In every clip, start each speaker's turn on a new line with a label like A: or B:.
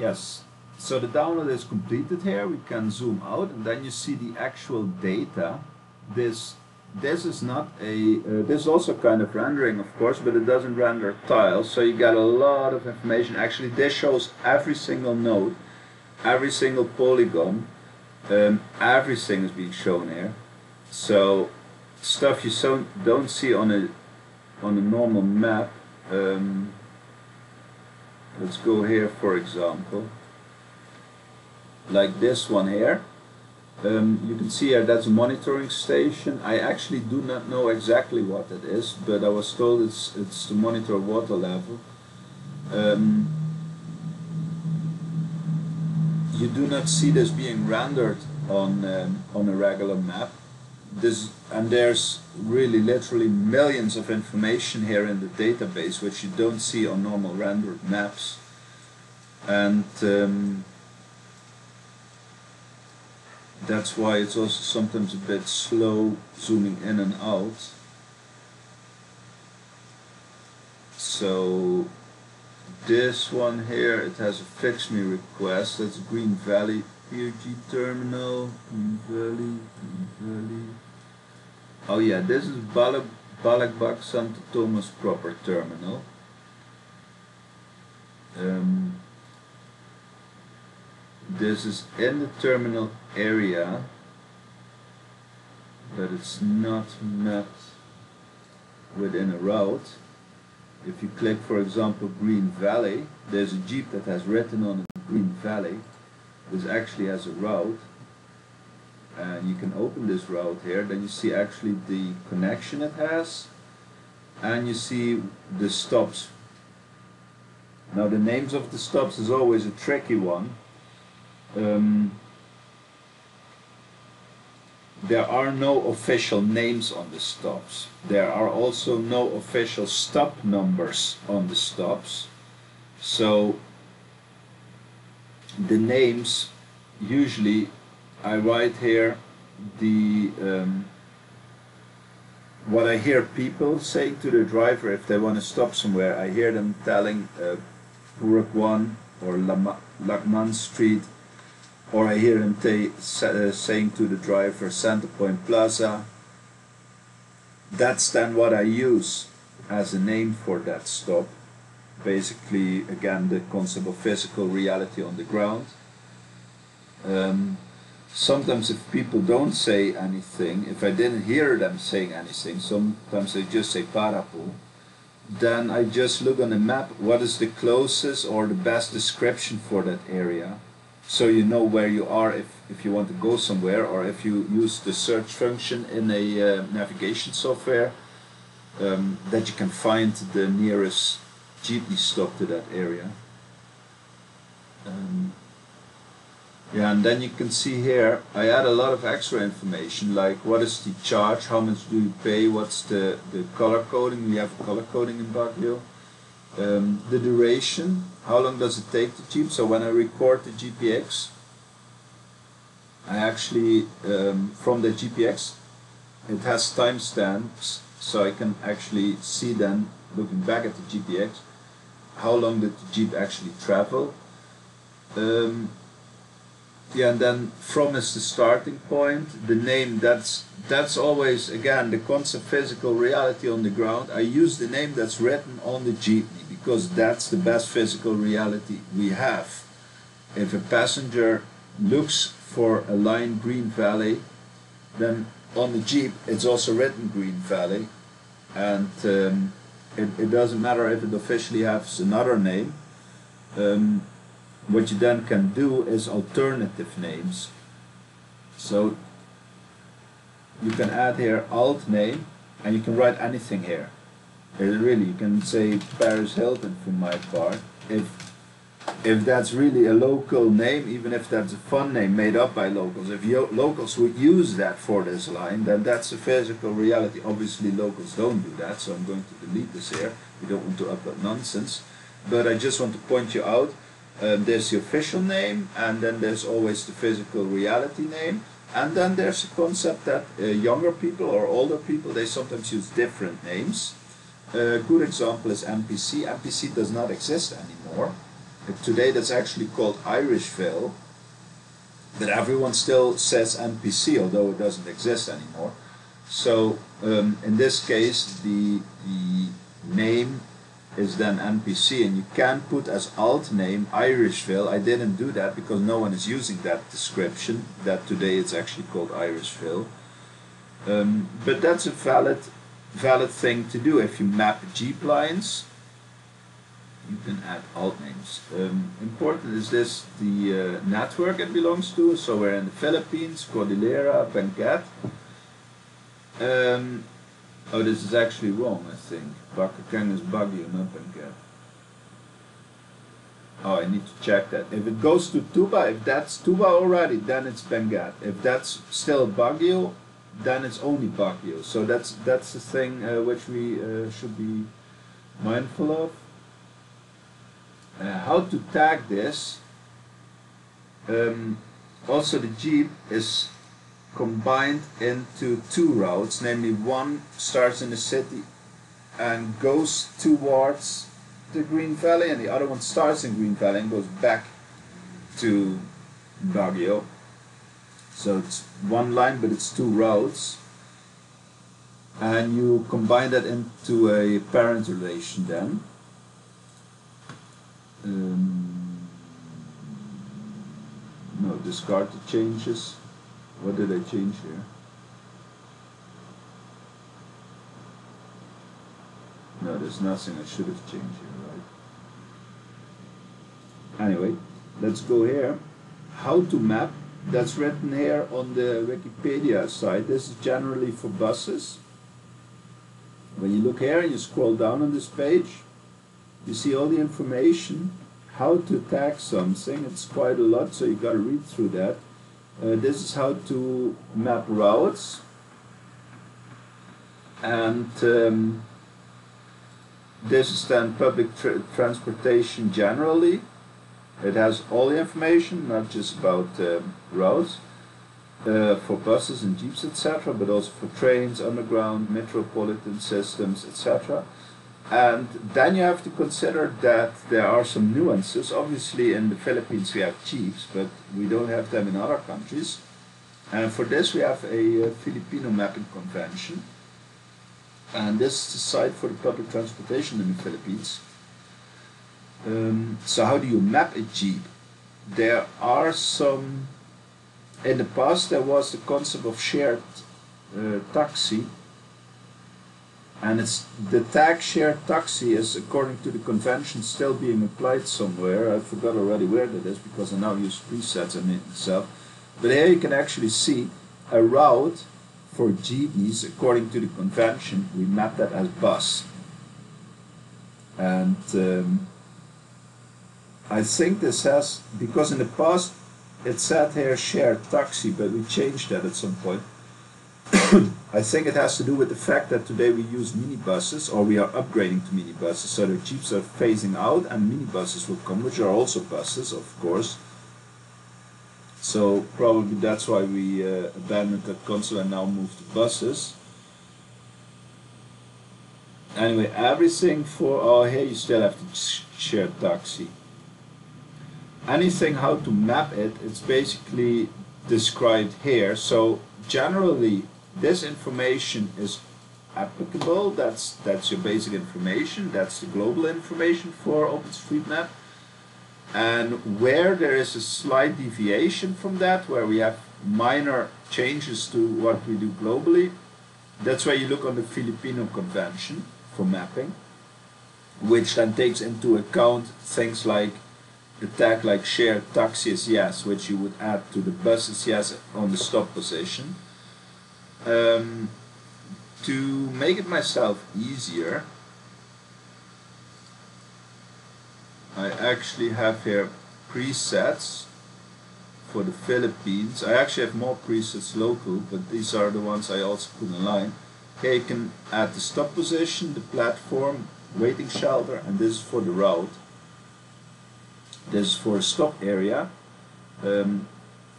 A: Yes. So the download is completed here. We can zoom out and then you see the actual data. This this is not a uh, this is also kind of rendering of course but it doesn't render tiles so you get a lot of information actually this shows every single node every single polygon um, everything is being shown here so stuff you so don't see on a on a normal map um, let's go here for example like this one here um, you can see here that's a monitoring station. I actually do not know exactly what it is, but I was told it's it's to monitor water level. Um, you do not see this being rendered on um, on a regular map. This and there's really literally millions of information here in the database which you don't see on normal rendered maps. And um, that's why it's also sometimes a bit slow zooming in and out so this one here it has a fix me request that's Green Valley PRG terminal Green Valley Green Valley. Oh yeah this is Balak Balakbak Santo Tomas proper terminal. Um, this is in the terminal area but it's not mapped within a route. If you click for example Green Valley there's a Jeep that has written on it Green Valley this actually has a route and you can open this route here then you see actually the connection it has and you see the stops now the names of the stops is always a tricky one um, there are no official names on the stops. There are also no official stop numbers on the stops. So the names usually I write here the um, what I hear people saying to the driver if they want to stop somewhere. I hear them telling uh, Burak 1 or Lakman Street or I hear him uh, saying to the driver Center Point Plaza. That's then what I use as a name for that stop. Basically, again, the concept of physical reality on the ground. Um, sometimes if people don't say anything, if I didn't hear them saying anything, sometimes they just say Parapu, then I just look on the map, what is the closest or the best description for that area so you know where you are if, if you want to go somewhere or if you use the search function in a uh, navigation software um, that you can find the nearest jeepney stop to that area. Um, yeah, and then you can see here, I add a lot of extra information like what is the charge, how much do you pay, what's the, the color coding, we have color coding in Baguio um, the duration, how long does it take to Jeep? So when I record the GPX, I actually, um, from the GPX, it has timestamps, so I can actually see then, looking back at the GPX, how long did the Jeep actually travel. Um, yeah, and then from is the starting point. The name that's that's always again the concept physical reality on the ground. I use the name that's written on the jeepney because that's the best physical reality we have. If a passenger looks for a line Green Valley, then on the jeep it's also written Green Valley, and um, it, it doesn't matter if it officially has another name. Um, what you then can do is alternative names. So you can add here alt name and you can write anything here. really, you can say Paris Hilton for my part. If if that's really a local name, even if that's a fun name made up by locals, if locals would use that for this line, then that's a physical reality. Obviously, locals don't do that, so I'm going to delete this here. We don't want to upload nonsense. But I just want to point you out um, there's the official name, and then there's always the physical reality name, and then there's a concept that uh, younger people or older people they sometimes use different names. A good example is NPC. NPC does not exist anymore. Today that's actually called Irishville, but everyone still says NPC, although it doesn't exist anymore. So um, in this case, the the name is then NPC, and you can put as alt name Irishville. I didn't do that because no one is using that description. That today it's actually called Irishville. Um, but that's a valid valid thing to do if you map Jeep lines. You can add alt names. Um, important is this the uh, network it belongs to. So we're in the Philippines, Cordillera, Benguet. Um, oh, this is actually wrong, I think. Bakakeng is Baguio, not Benguet. Oh, I need to check that. If it goes to Tuba, if that's Tuba already, then it's Benguet. If that's still Baguio, then it's only Baguio. So that's that's the thing uh, which we uh, should be mindful of. Uh, how to tag this? Um, also, the Jeep is combined into two routes, namely one starts in the city and goes towards the Green Valley, and the other one starts in Green Valley and goes back to Baguio. So it's one line, but it's two routes And you combine that into a parent relation then. Um, no, discard the changes. What did I change here? No, there's nothing I should have changed here, right? Anyway, let's go here. How to map, that's written here on the Wikipedia site. This is generally for buses. When you look here and you scroll down on this page, you see all the information, how to tag something. It's quite a lot, so you've got to read through that. Uh, this is how to map routes. And um, this is then public tra transportation generally. It has all the information, not just about um, roads, uh, for buses and jeeps, etc., but also for trains, underground, metropolitan systems, etc. And then you have to consider that there are some nuances. Obviously, in the Philippines we have jeeps, but we don't have them in other countries. And for this we have a uh, Filipino mapping convention and this is the site for the public transportation in the Philippines. Um, so how do you map a jeep? There are some. In the past, there was the concept of shared uh, taxi, and it's the tag share taxi is, according to the convention, still being applied somewhere. I forgot already where that is because I now use presets in itself. But here you can actually see a route for GBs, according to the convention, we map that as bus. And um, I think this has, because in the past it said here shared taxi, but we changed that at some point. I think it has to do with the fact that today we use minibuses, or we are upgrading to minibuses, so the jeeps are phasing out and minibuses will come, which are also buses, of course. So probably that's why we uh, abandoned that console and now moved to buses. Anyway, everything for, oh here you still have to share taxi. Anything how to map it, it's basically described here. So generally this information is applicable, that's, that's your basic information, that's the global information for OpenStreetMap. And where there is a slight deviation from that, where we have minor changes to what we do globally, that's where you look on the Filipino Convention for mapping, which then takes into account things like the tag like shared taxis yes, which you would add to the buses yes on the stop position. Um, to make it myself easier, I actually have here presets for the Philippines. I actually have more presets local, but these are the ones I also put online. Okay, you can add the stop position, the platform, waiting shelter, and this is for the route. This is for a stop area. Um,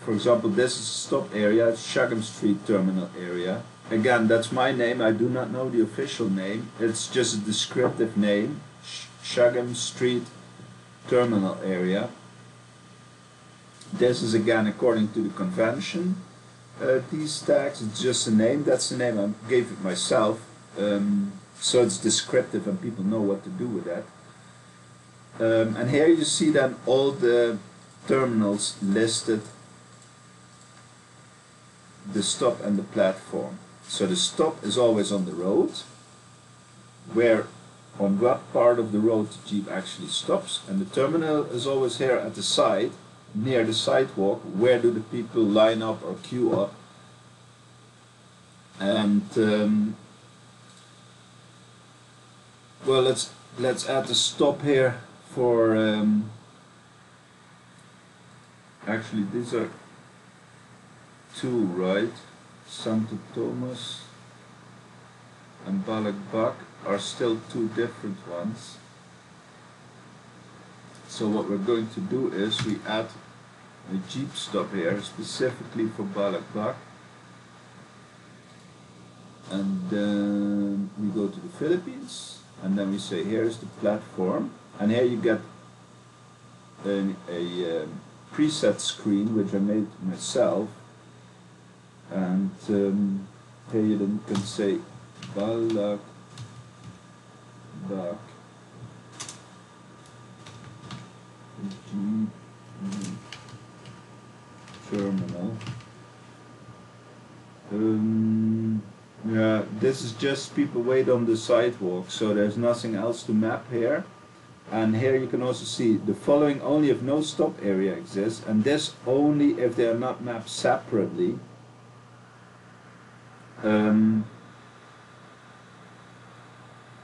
A: for example, this is a stop area, Shagam Street terminal area. Again, that's my name. I do not know the official name. It's just a descriptive name, Shagam Street terminal area. This is again according to the convention. Uh, these tags, it's just a name, that's the name I gave it myself. Um, so it's descriptive and people know what to do with that. Um, and here you see then all the terminals listed, the stop and the platform. So the stop is always on the road, where on what part of the road the Jeep actually stops, and the terminal is always here at the side, near the sidewalk, where do the people line up or queue up. And um, well, let's let's add the stop here for. Um, actually, these are two, right? Santo Tomas and Balak Bak are still two different ones. So what we're going to do is we add a jeep stop here specifically for Balak Bak and then we go to the Philippines and then we say here's the platform and here you get an, a um, preset screen which I made myself and um, here you can say Balak Bak G terminal. Um, yeah this is just people wait on the sidewalk so there's nothing else to map here. And here you can also see the following only if no stop area exists and this only if they are not mapped separately um,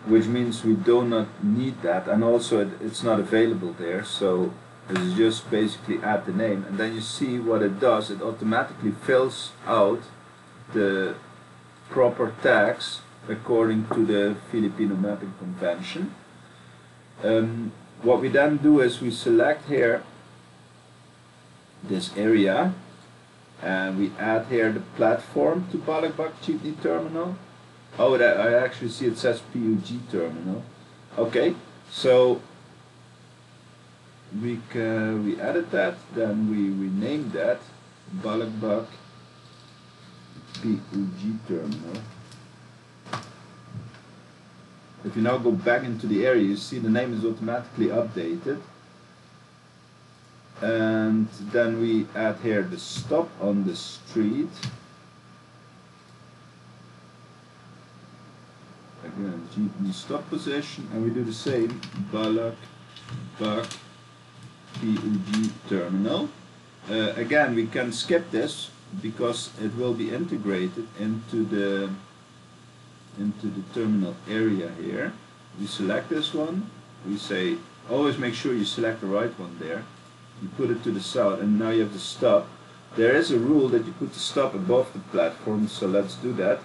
A: which means we do not need that and also it, it's not available there so it's just basically add the name and then you see what it does it automatically fills out the proper tags according to the Filipino mapping convention. Um, what we then do is we select here this area and we add here the platform to Balakbak Jeepney Terminal Oh, that, I actually see it says PUG terminal. Okay, so we we added that, then we renamed that Balakbak PUG terminal. If you now go back into the area, you see the name is automatically updated. And then we add here the stop on the street. again jeepney stop position and we do the same Balak Bak PUG terminal. Uh, again we can skip this because it will be integrated into the into the terminal area here. We select this one. We say always make sure you select the right one there you put it to the south and now you have the stop. There is a rule that you put the stop above the platform so let's do that.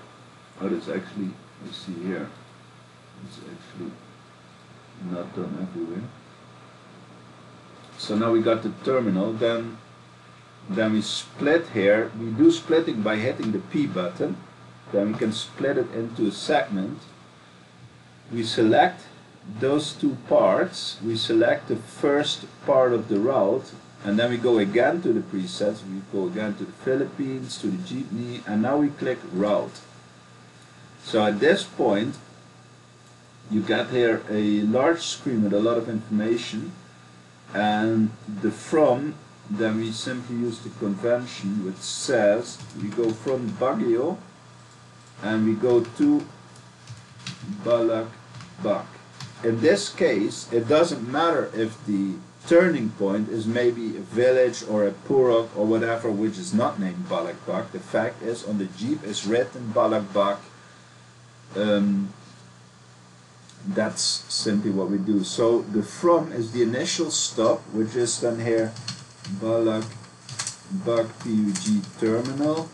A: Oh that's actually you see here it's actually not done everywhere. So now we got the terminal then then we split here. We do splitting by hitting the P button. Then we can split it into a segment. We select those two parts we select the first part of the route and then we go again to the presets we go again to the Philippines to the jeepney and now we click route so at this point, you get here a large screen with a lot of information, and the from, then we simply use the convention which says we go from Baguio and we go to Balak Bak. In this case, it doesn't matter if the turning point is maybe a village or a purok or whatever which is not named Balak Bak. The fact is on the Jeep is written Balak Bak um, that's simply what we do. So the from is the initial stop, which is then here Balak Bak PUG terminal.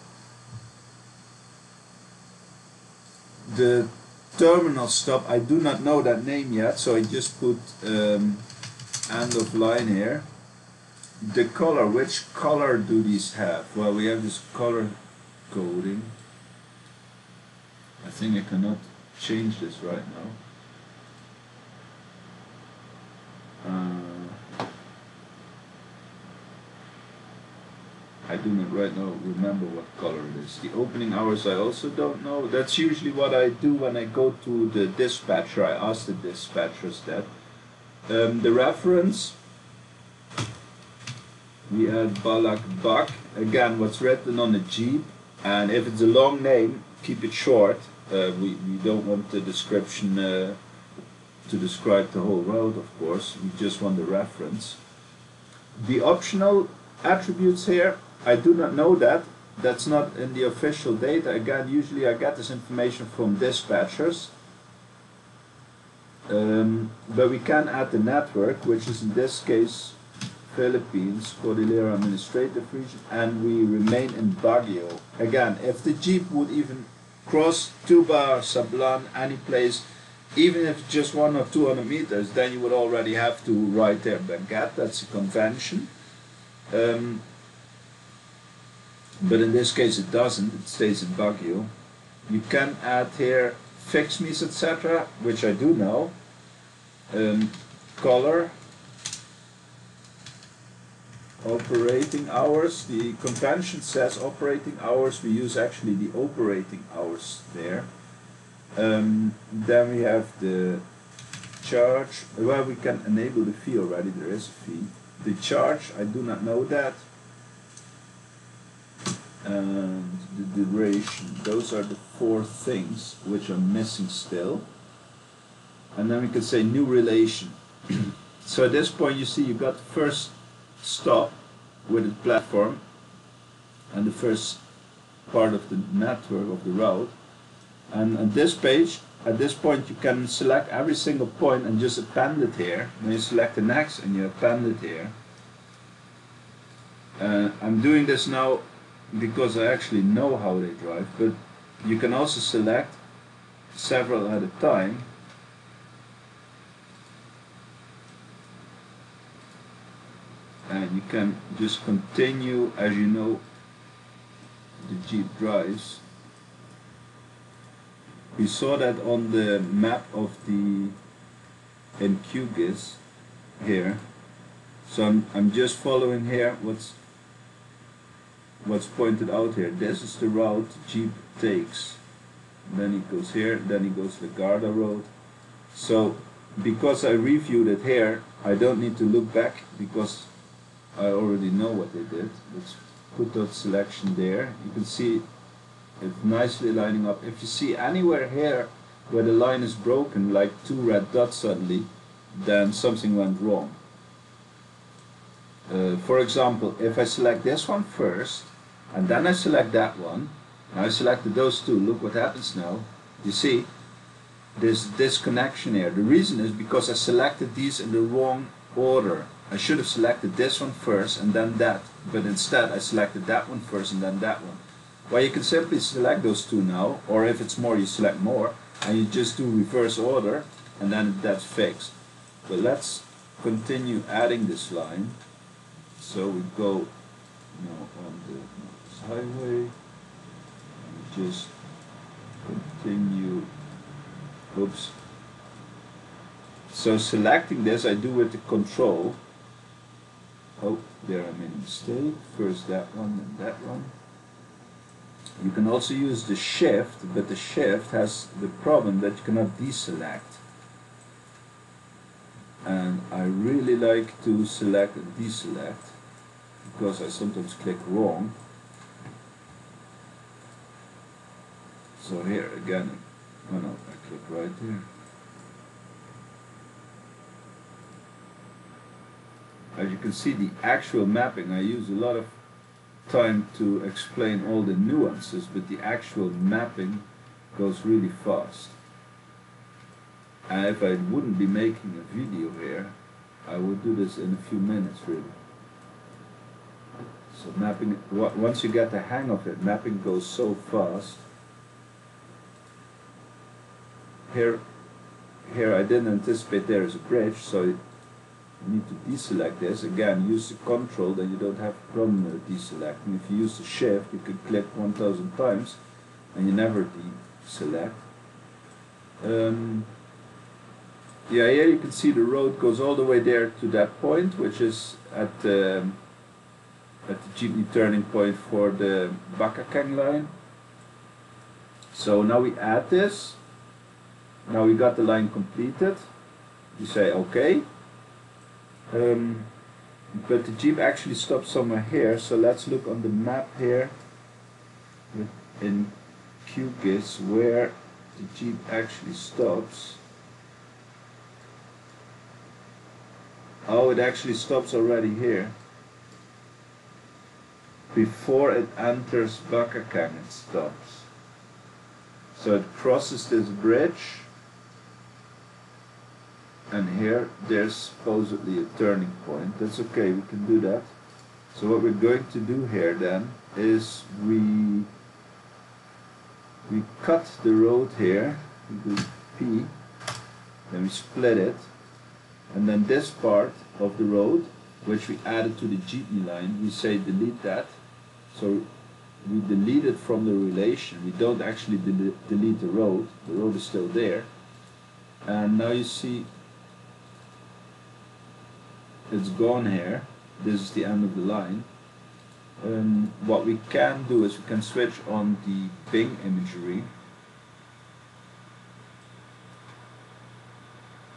A: The terminal stop, I do not know that name yet, so I just put um, end of line here. The color, which color do these have? Well, we have this color coding. I think I cannot change this right now. Uh, I do not right now remember what color it is. The opening hours I also don't know. That's usually what I do when I go to the dispatcher. I ask the dispatchers that. Um, the reference, we have Balak Bak. Again, what's written on the Jeep. And if it's a long name, keep it short. Uh, we, we don't want the description uh, to describe the whole road, of course. We just want the reference. The optional attributes here, I do not know that. That's not in the official data. Again, usually I get this information from dispatchers. Um, but we can add the network, which is in this case Philippines, Cordillera Administrative Region, and we remain in Baguio. Again, if the Jeep would even cross Tuba, Sablan, any place, even if just one or two hundred meters, then you would already have to write there Benguet, that's a convention. Um, but in this case it doesn't, it stays in Baguio. You You can add here fix me's etc., which I do know. Um, color, operating hours, the convention says operating hours, we use actually the operating hours there. Um, then we have the charge, well we can enable the fee already, there is a fee. The charge, I do not know that. And the duration, those are the four things which are missing still. And then we can say new relation. so at this point you see you got the first stop with the platform and the first part of the network of the route. And at this page, at this point you can select every single point and just append it here. Then you select the next and you append it here. Uh, I'm doing this now because I actually know how they drive, but you can also select several at a time. And you can just continue as you know the Jeep drives. We saw that on the map of the in here. So I'm, I'm just following here what's what's pointed out here. This is the route Jeep takes. Then he goes here, then he goes the Garda road. So because I reviewed it here, I don't need to look back because I already know what they did. Let's put that selection there. You can see it nicely lining up. If you see anywhere here where the line is broken, like two red dots suddenly, then something went wrong. Uh, for example, if I select this one first, and then I select that one, and I selected those two, look what happens now. You see, there's a disconnection here. The reason is because I selected these in the wrong order. I should have selected this one first and then that, but instead I selected that one first and then that one. Well, you can simply select those two now, or if it's more, you select more, and you just do reverse order, and then that's fixed. But let's continue adding this line. So we go now on the highway, and just continue, oops. So selecting this, I do with the control. Oh, there I made a mistake. First that one, then that one. You can also use the shift, but the shift has the problem that you cannot deselect. And I really like to select and deselect because I sometimes click wrong. So here again, oh no, I click right here. As you can see the actual mapping, I use a lot of time to explain all the nuances, but the actual mapping goes really fast. And if I wouldn't be making a video here, I would do this in a few minutes really. So mapping, once you get the hang of it, mapping goes so fast. Here, here I didn't anticipate there is a bridge, so you need to deselect this. Again, use the control, then you don't have a problem with deselecting. If you use the shift, you can click 1000 times and you never deselect. Um, yeah, here you can see the road goes all the way there to that point, which is at um, at the turning point for the Bakakeng line. So now we add this. Now we got the line completed. We say okay. Um, but the jeep actually stops somewhere here, so let's look on the map here in QGIS where the jeep actually stops. Oh, it actually stops already here. Before it enters Bakakeng, it stops. So it crosses this bridge, and here there's supposedly a turning point. That's okay, we can do that. So what we're going to do here then is we we cut the road here, we do P, then we split it, and then this part of the road, which we added to the jeepney line, we say delete that. So we delete it from the relation. We don't actually del delete the road. The road is still there. And now you see it's gone here. This is the end of the line. Um, what we can do is we can switch on the Bing imagery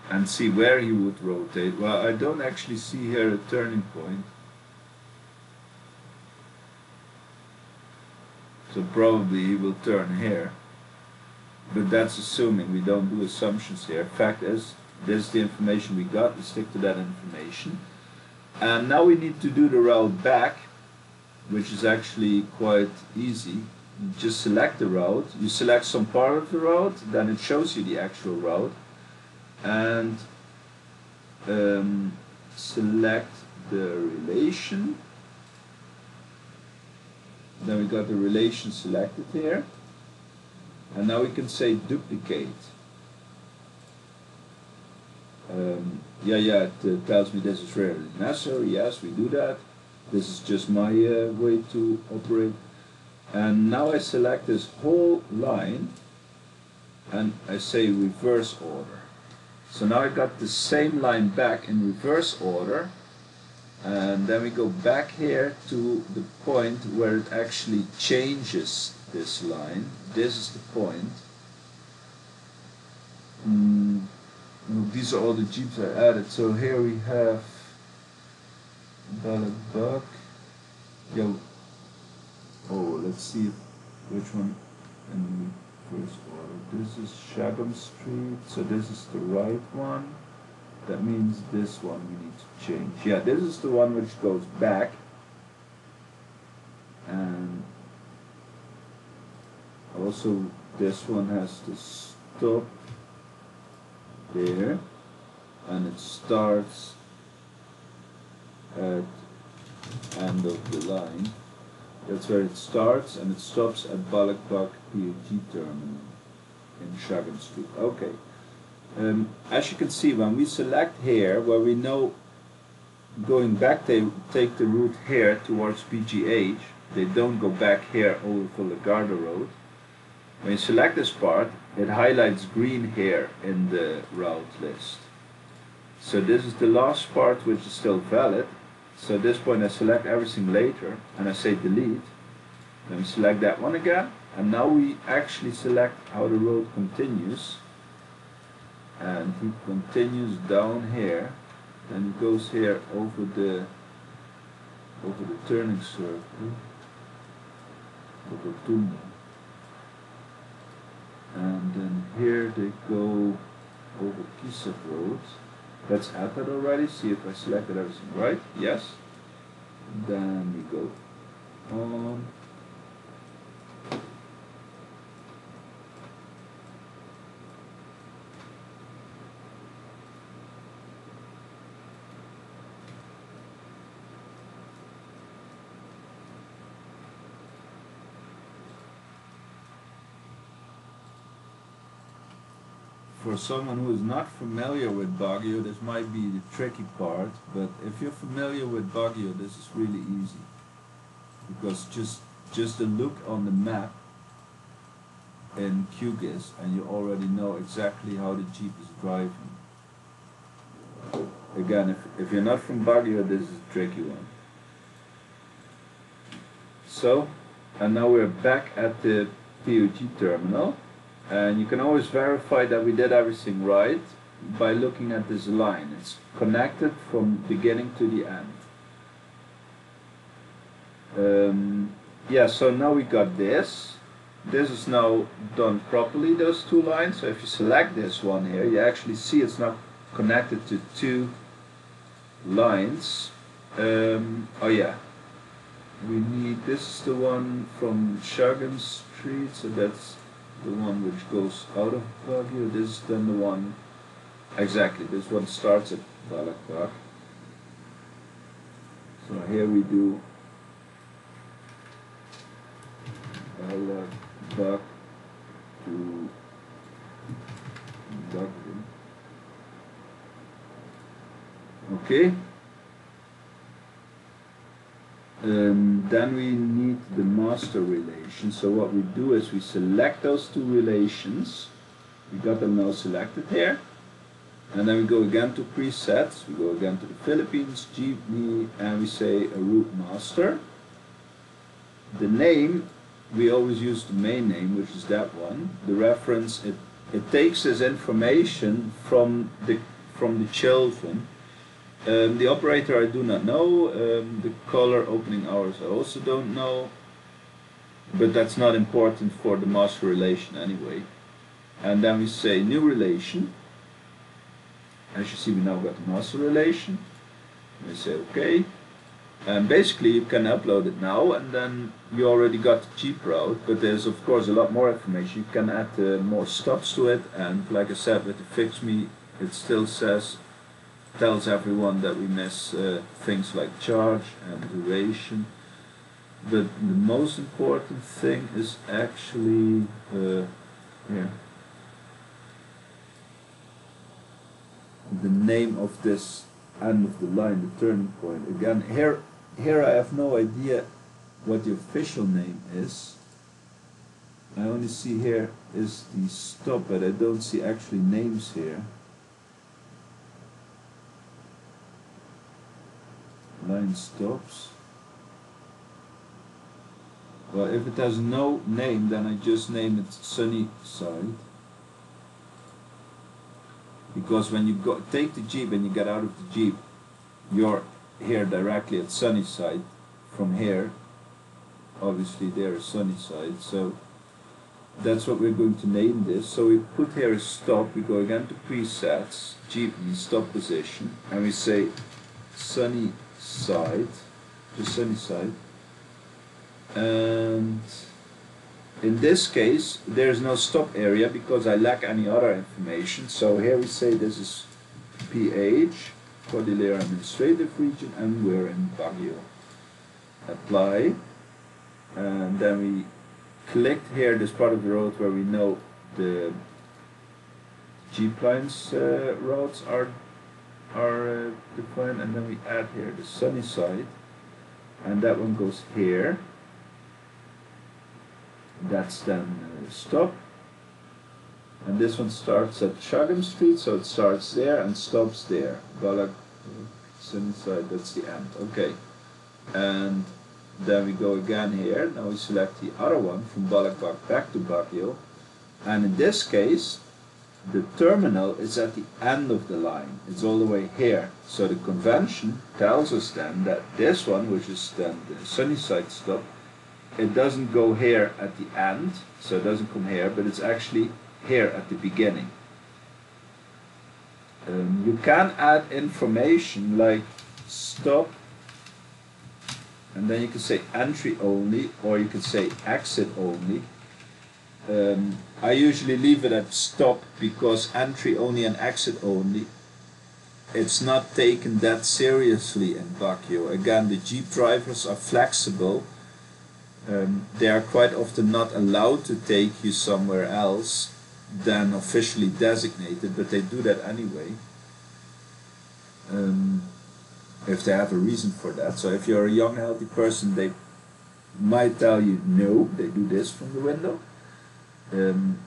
A: and see where he would rotate. Well, I don't actually see here a turning point. So probably he will turn here. But that's assuming we don't do assumptions here. Fact is, this is the information we got, we stick to that information. And now we need to do the route back, which is actually quite easy. You just select the route, you select some part of the route, then it shows you the actual route, and um, select the relation. Then we got the relation selected here. And now we can say duplicate. Um, yeah, yeah, it uh, tells me this is rarely necessary. Yes, we do that. This is just my uh, way to operate. And now I select this whole line and I say reverse order. So now I got the same line back in reverse order and then we go back here to the point where it actually changes this line. This is the point. Mm, these are all the jeeps I added. So here we have Balakbak. Yo. Oh, let's see which one in first order. This is Shagam Street. So this is the right one. That means this one we need to change. Yeah, this is the one which goes back. And also this one has to stop there and it starts at end of the line. That's where it starts and it stops at Balakbak PAG terminal in Shagam Street. Okay. Um, as you can see, when we select here, where we know going back, they take the route here towards BGH. They don't go back here over for the Garda Road. When you select this part, it highlights green here in the route list. So this is the last part which is still valid. So at this point I select everything later and I say delete. Then select that one again and now we actually select how the road continues and he continues down here and he goes here over the over the turning circle over Tumba and then here they go over Kisad Road. Let's add that already. See if I selected everything right? Yes. Then we go on for someone who is not familiar with Baguio, this might be the tricky part, but if you're familiar with Baguio, this is really easy. Because just just a look on the map in QGIS and you already know exactly how the Jeep is driving. Again, if, if you're not from Baguio, this is a tricky one. So, and now we're back at the PUG terminal. And you can always verify that we did everything right by looking at this line. It's connected from beginning to the end. Um, yeah, so now we got this. This is now done properly, those two lines. So if you select this one here, you actually see it's not connected to two lines. Um, oh yeah, we need, this is the one from Shagam Street, so that's the one which goes out of Baguio. This is then the one, exactly, this one starts at Balakbak. So here we do Balakbak to Baguio. Okay. Um, then we need the master relation. So what we do is we select those two relations. We got them now selected here. And then we go again to presets. We go again to the Philippines, Jeepney, and we say a route master. The name, we always use the main name, which is that one. The reference, it, it takes this information from the, from the children um, the operator I do not know. Um, the color opening hours I also don't know. But that's not important for the master relation anyway. And then we say new relation. As you see we now got the master relation. We say OK. And basically you can upload it now and then you already got the cheap route. But there's of course a lot more information. You can add uh, more stops to it and like I said with the fix me it still says tells everyone that we miss uh, things like charge and duration. But the most important thing is actually uh, yeah, the name of this end of the line, the turning point. Again, here, here I have no idea what the official name is. I only see here is the stop, but I don't see actually names here. Line stops. Well, if it has no name, then I just name it sunny side. Because when you go take the Jeep and you get out of the Jeep, you're here directly at sunny side. From here, obviously there is sunny side. So that's what we're going to name this. So we put here a stop, we go again to presets, Jeep stop position, and we say sunny side, the sunny side. And in this case, there's no stop area because I lack any other information. So here we say this is PH, Cordillera Administrative Region, and we're in Baguio. Apply, and then we click here this part of the road where we know the Jeep lines uh, roads are are uh, defined and then we add here the sunny side and that one goes here. That's then uh, stop. And this one starts at Shagam Street so it starts there and stops there. Balak sunny side that's the end. Okay. And then we go again here. Now we select the other one from Balakbak back to Baguio and in this case the terminal is at the end of the line. It's all the way here. So the convention tells us then that this one, which is then the sunny side stop, it doesn't go here at the end, so it doesn't come here, but it's actually here at the beginning. Um, you can add information like stop, and then you can say entry only, or you can say exit only. Um, I usually leave it at stop because entry only and exit only. It's not taken that seriously in Baguio. Again, the Jeep drivers are flexible. Um, they are quite often not allowed to take you somewhere else than officially designated, but they do that anyway. Um, if they have a reason for that. So if you're a young, healthy person, they might tell you no, they do this from the window. Um,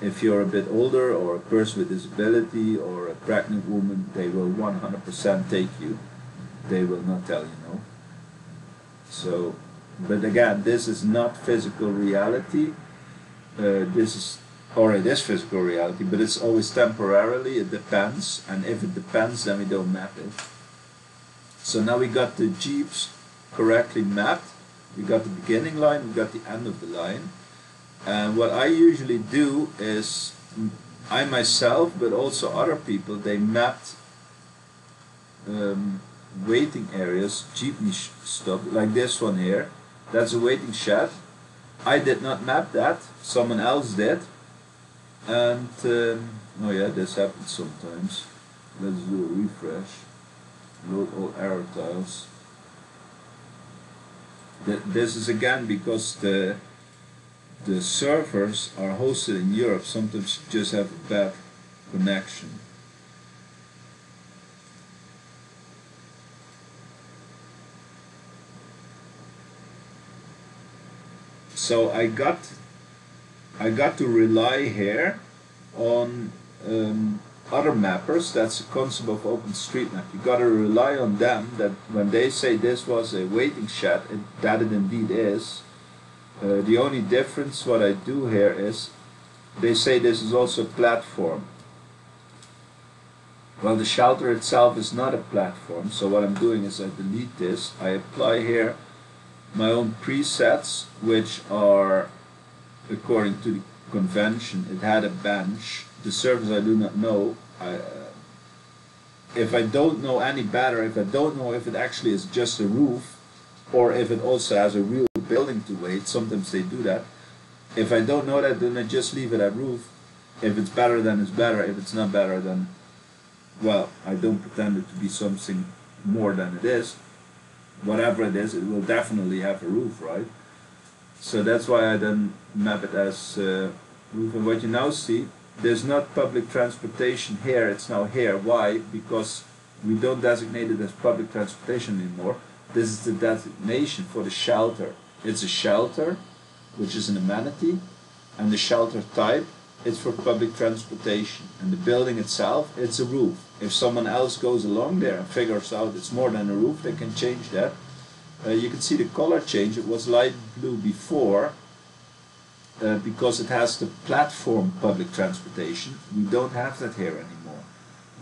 A: if you're a bit older or a person with disability or a pregnant woman, they will 100% take you. They will not tell you no. So But again, this is not physical reality. Uh, this is, or it is physical reality, but it's always temporarily. It depends, and if it depends, then we don't map it. So now we got the jeeps correctly mapped. We got the beginning line, we got the end of the line. And what I usually do is, I myself, but also other people, they mapped um, waiting areas, jeepney stop, like this one here. That's a waiting shed. I did not map that, someone else did. And, um, oh yeah, this happens sometimes. Let's do a refresh. Load all error tiles. This is again because the the servers are hosted in Europe. Sometimes you just have a bad connection. So I got I got to rely here on um, other mappers, that's the concept of OpenStreetMap. You got to rely on them that when they say this was a waiting shed, it, that it indeed is. Uh, the only difference what I do here is they say this is also a platform. Well, the shelter itself is not a platform, so what I'm doing is I delete this. I apply here my own presets, which are according to the convention. It had a bench. The service I do not know. I, uh, if I don't know any better, if I don't know if it actually is just a roof, or if it also has a real building to wait, sometimes they do that. If I don't know that, then I just leave it at roof. If it's better, then it's better. If it's not better, then, well, I don't pretend it to be something more than it is. Whatever it is, it will definitely have a roof, right? So that's why I then map it as uh, roof. And what you now see there's not public transportation here, it's now here. Why? Because we don't designate it as public transportation anymore. This is the designation for the shelter. It's a shelter, which is an amenity, and the shelter type is for public transportation. And the building itself, it's a roof. If someone else goes along there and figures out it's more than a roof, they can change that. Uh, you can see the color change. It was light blue before, uh, because it has the platform public transportation. We don't have that here anymore.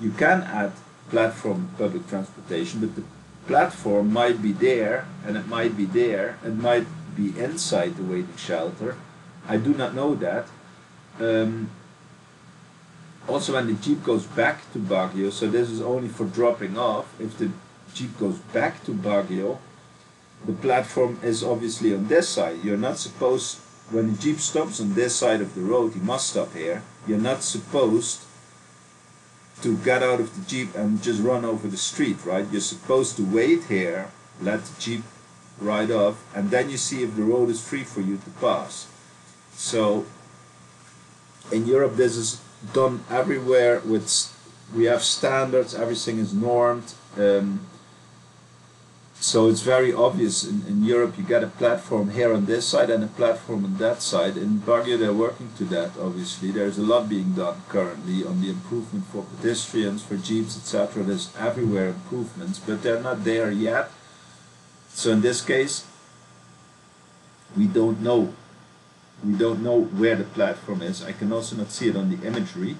A: You can add platform public transportation, but the platform might be there and it might be there. It might be inside the waiting shelter. I do not know that. Um, also when the jeep goes back to Baguio, so this is only for dropping off, if the jeep goes back to Baguio, the platform is obviously on this side. You're not supposed when the jeep stops on this side of the road, you must stop here. You're not supposed to get out of the jeep and just run over the street, right? You're supposed to wait here, let the jeep ride off, and then you see if the road is free for you to pass. So in Europe, this is done everywhere. With we have standards, everything is normed. Um, so it's very obvious in, in Europe you get a platform here on this side and a platform on that side. In Baguio they're working to that obviously. There's a lot being done currently on the improvement for pedestrians, for jeeps, etc. There's everywhere improvements, but they're not there yet. So in this case, we don't know. We don't know where the platform is. I can also not see it on the imagery,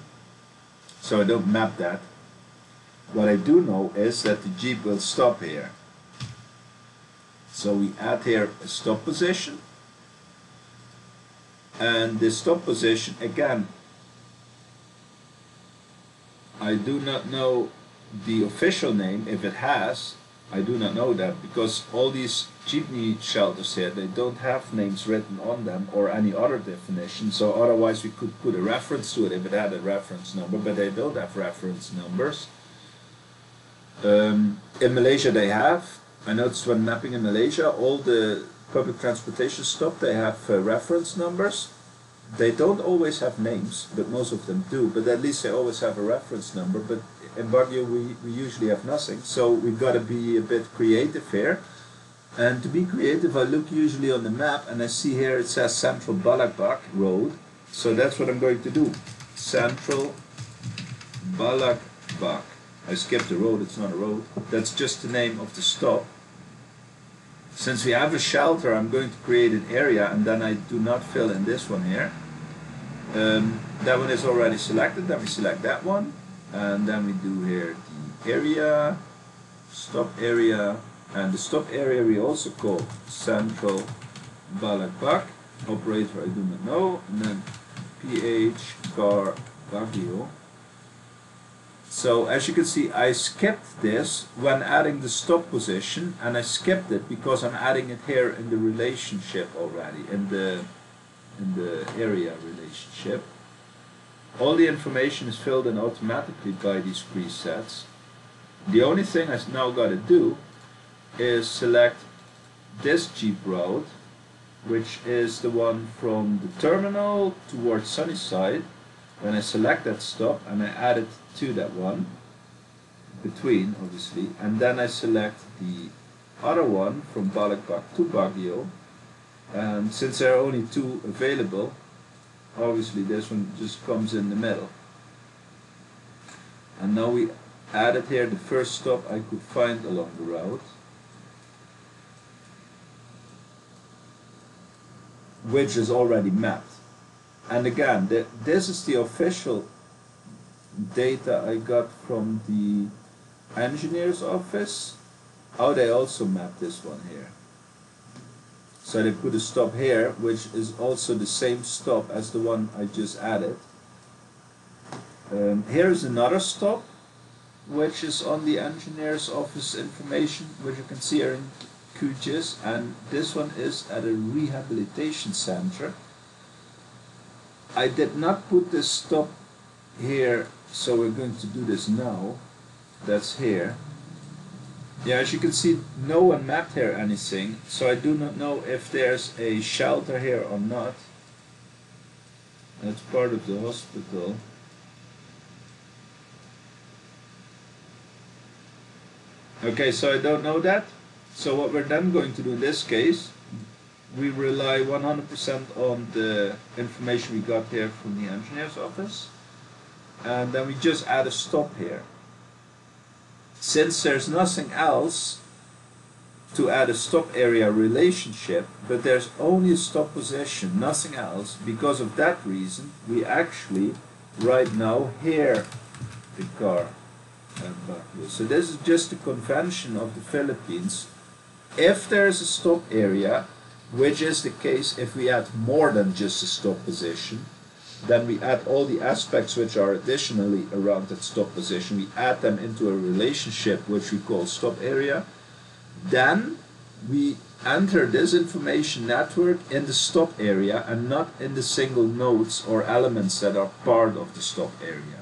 A: so I don't map that. What I do know is that the jeep will stop here so we add here a stop position. And the stop position, again, I do not know the official name, if it has, I do not know that because all these jeepney shelters here, they don't have names written on them or any other definition. So otherwise we could put a reference to it if it had a reference number, but they don't have reference numbers. Um, in Malaysia they have, I noticed when mapping in Malaysia, all the public transportation stop, they have uh, reference numbers. They don't always have names, but most of them do. But at least they always have a reference number. But in Baguio, we, we usually have nothing. So we've got to be a bit creative here. And to be creative, I look usually on the map and I see here it says Central Balakbak Road. So that's what I'm going to do. Central Balakbak. I skipped the road, it's not a road. That's just the name of the stop. since we have a shelter, I'm going to create an area and then I do not fill in this one here. Um, that one is already selected, then we select that one and then we do here the area, stop area and the stop area we also call central Balakbak, operator I do not know, and then ph car Baguio. So as you can see I skipped this when adding the stop position and I skipped it because I'm adding it here in the relationship already in the in the area relationship. All the information is filled in automatically by these presets. The only thing I now got to do is select this Jeep road, which is the one from the terminal towards Sunnyside when I select that stop and I add it to that one between obviously and then I select the other one from Balakbak to Baguio and since there are only two available obviously this one just comes in the middle. And now we added here the first stop I could find along the route which is already mapped. And again, this is the official data I got from the engineer's office. How they also map this one here. So they put a stop here, which is also the same stop as the one I just added. Um, here is another stop, which is on the engineer's office information, which you can see here in QGIS, and this one is at a rehabilitation center. I did not put this stop here, so we're going to do this now. That's here. Yeah, as you can see, no one mapped here anything, so I do not know if there's a shelter here or not. That's part of the hospital. Okay, so I don't know that. So what we're then going to do in this case we rely 100% on the information we got here from the engineer's office and then we just add a stop here since there's nothing else to add a stop area relationship but there's only a stop position nothing else because of that reason we actually right now here the car so this is just a convention of the Philippines if there's a stop area which is the case if we add more than just a stop position. Then we add all the aspects which are additionally around that stop position. We add them into a relationship which we call stop area. Then we enter this information network in the stop area and not in the single nodes or elements that are part of the stop area.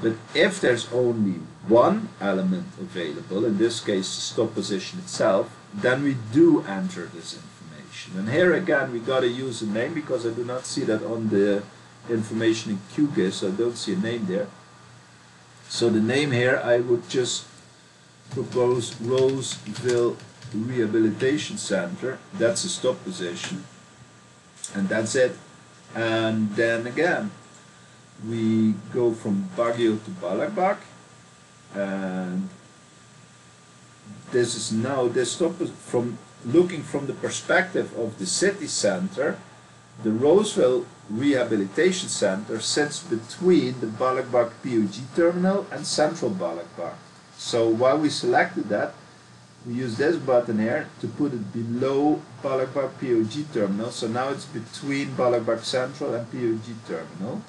A: But if there's only one element available, in this case the stop position itself, then we do enter this information. And here again we got to use a name because I do not see that on the information in QGIS, I don't see a name there. So the name here I would just propose Roseville Rehabilitation Center. That's a stop position. And that's it. And then again, we go from Baguio to Balakbak. And this is now, this stop from looking from the perspective of the city center, the Roseville Rehabilitation Center sits between the Balakbak PUJ terminal and Central Balakbak. So while we selected that, we use this button here to put it below Balakbak POG terminal. So now it's between Balakbak Central and POG terminal.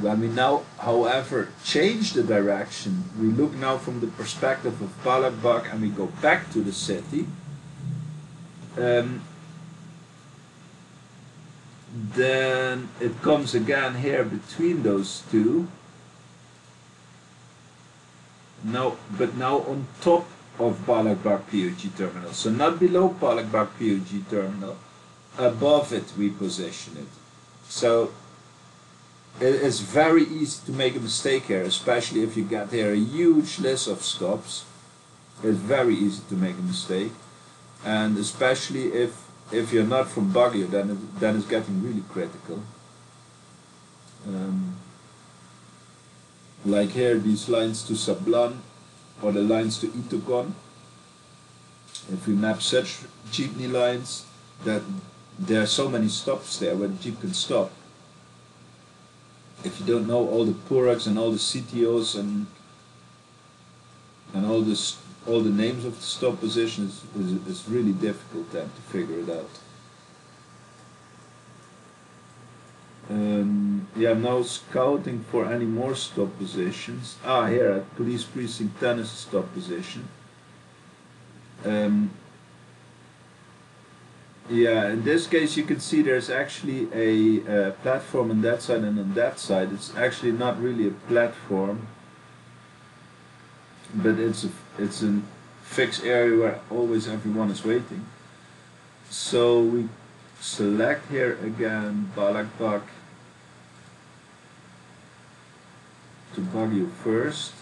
A: When we now, however, change the direction, we look now from the perspective of Balakbak and we go back to the city, um, then it comes again here between those two. Now, but now on top of Balakbak POG terminal. So not below Balakbak POG terminal, above it we position it. So it's very easy to make a mistake here, especially if you get here a huge list of stops. It's very easy to make a mistake, and especially if if you're not from Baguio, then it, then it's getting really critical. Um, like here, these lines to Sablan or the lines to Itogon. if we map such jeepney lines that there are so many stops there where the jeep can stop. If you don't know all the puroks and all the sitios and and all this all the names of the stop positions is, really difficult then to figure it out. Um, yeah, I'm now scouting for any more stop positions. Ah, here at Police Precinct 10 is a stop position. Um, yeah, in this case you can see there's actually a uh, platform on that side and on that side. It's actually not really a platform, but it's a, it's a fixed area where always everyone is waiting. So we select here again Balakbak to Baguio first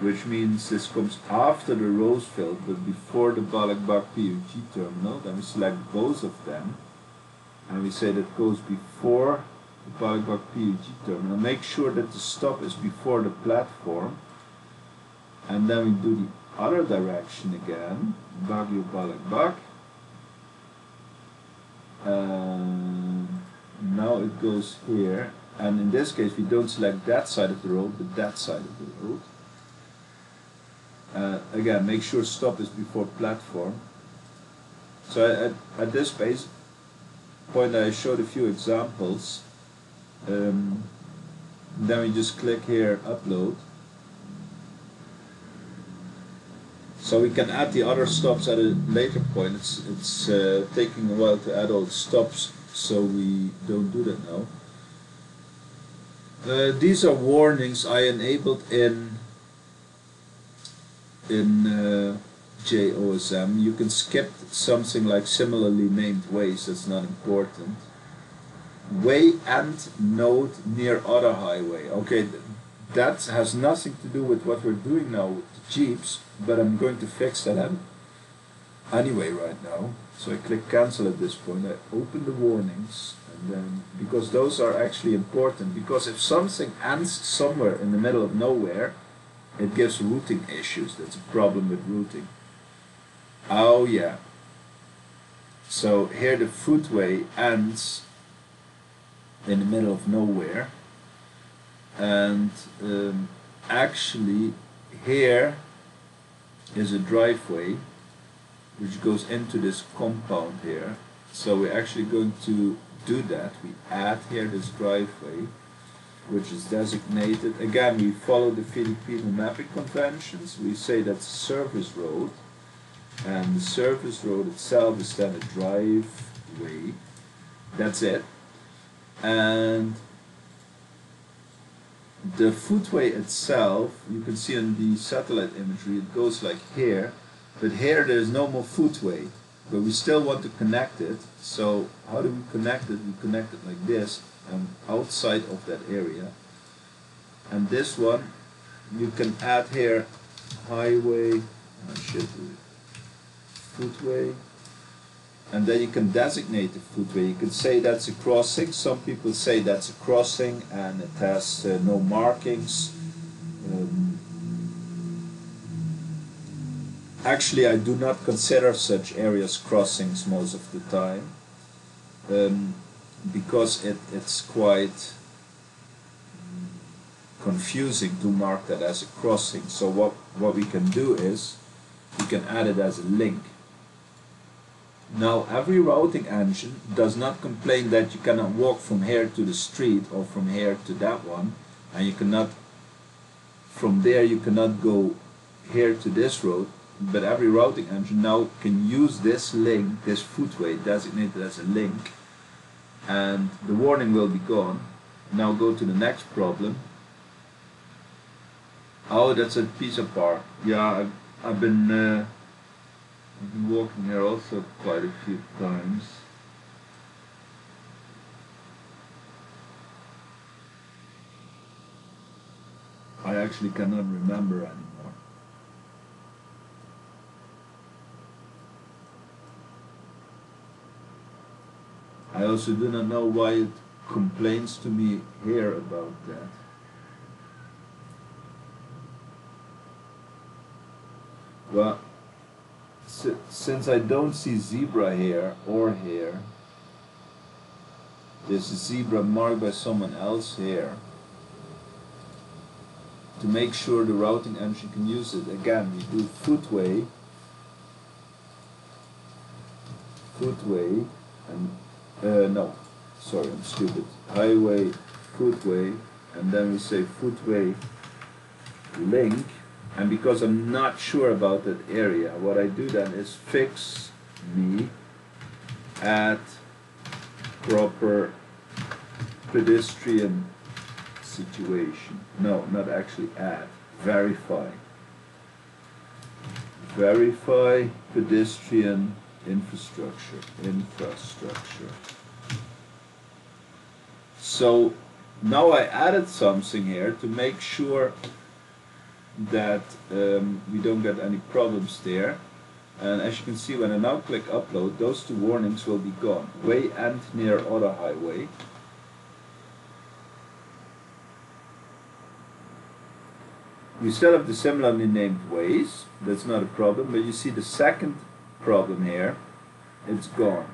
A: which means this comes after the Roosevelt but before the Balakbak PUJ terminal. Then we select both of them and we say that goes before the Balakbak PUJ terminal. Make sure that the stop is before the platform and then we do the other direction again, back Baguio Balakbak. And now it goes here and in this case we don't select that side of the road but that side of the road. Uh, again, make sure stop is before platform. So at, at this base point I showed a few examples. Um, then we just click here, upload. So we can add the other stops at a later point. It's, it's uh, taking a while to add all the stops, so we don't do that now. Uh, these are warnings I enabled in in uh, JOSM, you can skip something like similarly named ways, that's not important. Way and node near other highway. Okay, that has nothing to do with what we're doing now Jeeps, but I'm going to fix that anyway right now. So I click cancel at this point, I open the warnings, and then, because those are actually important, because if something ends somewhere in the middle of nowhere, it gives routing issues. That's a problem with routing. Oh yeah. So here the footway ends in the middle of nowhere. And um, actually here is a driveway which goes into this compound here. So we're actually going to do that. We add here this driveway which is designated. Again, we follow the Filipino mapping conventions. We say that's a service road, and the service road itself is then a driveway. That's it. And the footway itself, you can see in the satellite imagery, it goes like here, but here there's no more footway, but we still want to connect it. So how do we connect it? We connect it like this um, outside of that area and this one you can add here highway uh, footway and then you can designate the footway you can say that's a crossing some people say that's a crossing and it has uh, no markings um, actually I do not consider such areas crossings most of the time um, because it, it's quite confusing to mark that as a crossing. So what, what we can do is we can add it as a link. Now every routing engine does not complain that you cannot walk from here to the street or from here to that one and you cannot from there you cannot go here to this road but every routing engine now can use this link, this footway designated as a link and the warning will be gone. Now go to the next problem. Oh, that's a piece of park. Yeah, I've, I've been uh, I've been walking here also quite a few times. I actually cannot remember anymore. I also do not know why it complains to me here about that. Well, since I don't see zebra here or here, there's a zebra marked by someone else here. To make sure the routing engine can use it, again, we do footway, footway, and uh, no, sorry, I'm stupid. Highway, footway, and then we say footway link. And because I'm not sure about that area, what I do then is fix me at proper pedestrian situation. No, not actually add, verify. Verify pedestrian infrastructure, infrastructure. So now I added something here to make sure that um, we don't get any problems there. And as you can see, when I now click upload, those two warnings will be gone. Way and near other highway. You still have the similarly named ways, that's not a problem, but you see the second problem here, it's gone.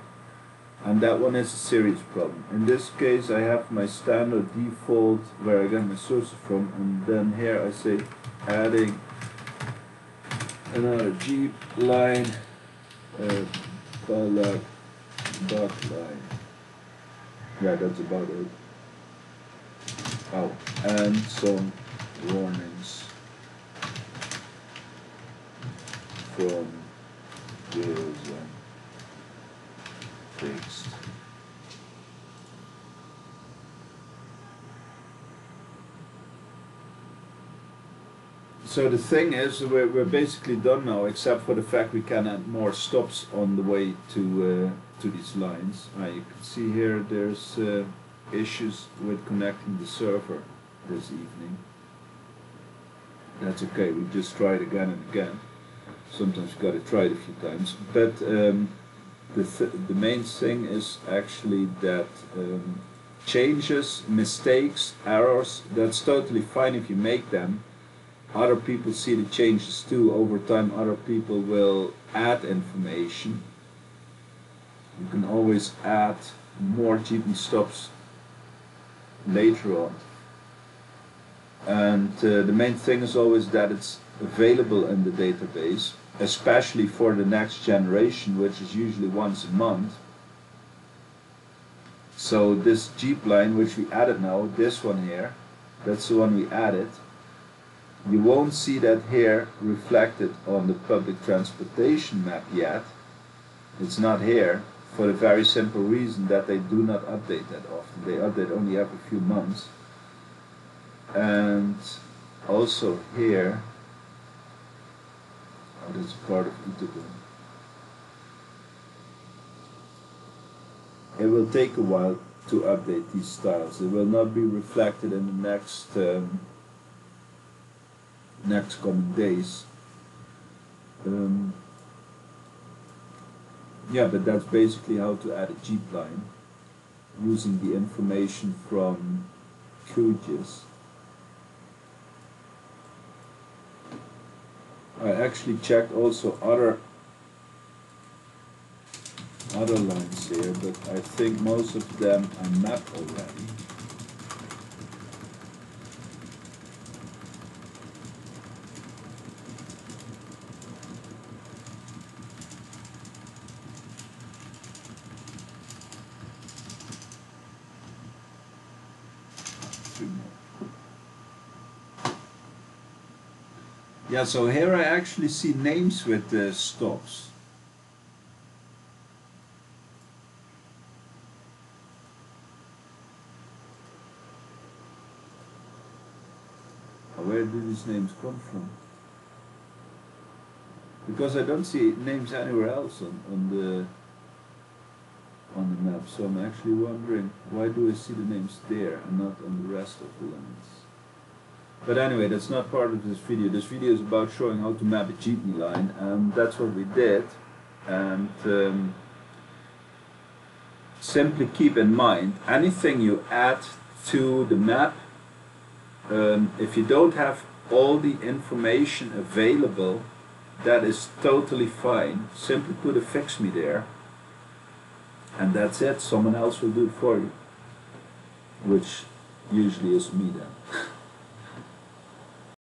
A: And that one is a serious problem. In this case I have my standard default where I get my sources from and then here I say adding another Jeep line, uh, Balak dot line. Yeah, that's about it. Oh, and some warnings from the uh, fixed. So the thing is, we're, we're basically done now, except for the fact we can add more stops on the way to uh, to these lines. Uh, you can see here there's uh, issues with connecting the server this evening. That's okay, we just try it again and again. Sometimes you gotta try it a few times. But um, the, th the main thing is actually that um, changes, mistakes, errors, that's totally fine if you make them other people see the changes too. Over time, other people will add information. You can always add more jeep stops later on. And uh, the main thing is always that it's available in the database, especially for the next generation, which is usually once a month. So this Jeep line, which we added now, this one here, that's the one we added. You won't see that here reflected on the public transportation map yet. It's not here for the very simple reason that they do not update that often. They update only every few months. And also here, oh, that's part of Itugu. It will take a while to update these styles. It will not be reflected in the next um, next coming days. Um, yeah, but that's basically how to add a Jeep line using the information from QGIS. I actually checked also other other lines here, but I think most of them are mapped already. Yeah, so here I actually see names with the stops. Where do these names come from? Because I don't see names anywhere else on, on the on the map, so I'm actually wondering why do I see the names there and not on the rest of the lines? But anyway, that's not part of this video. This video is about showing how to map a jeepney line, and that's what we did. And um, simply keep in mind, anything you add to the map, um, if you don't have all the information available that is totally fine. Simply put a fix me there, and that's it. Someone else will do it for you, which usually is me then.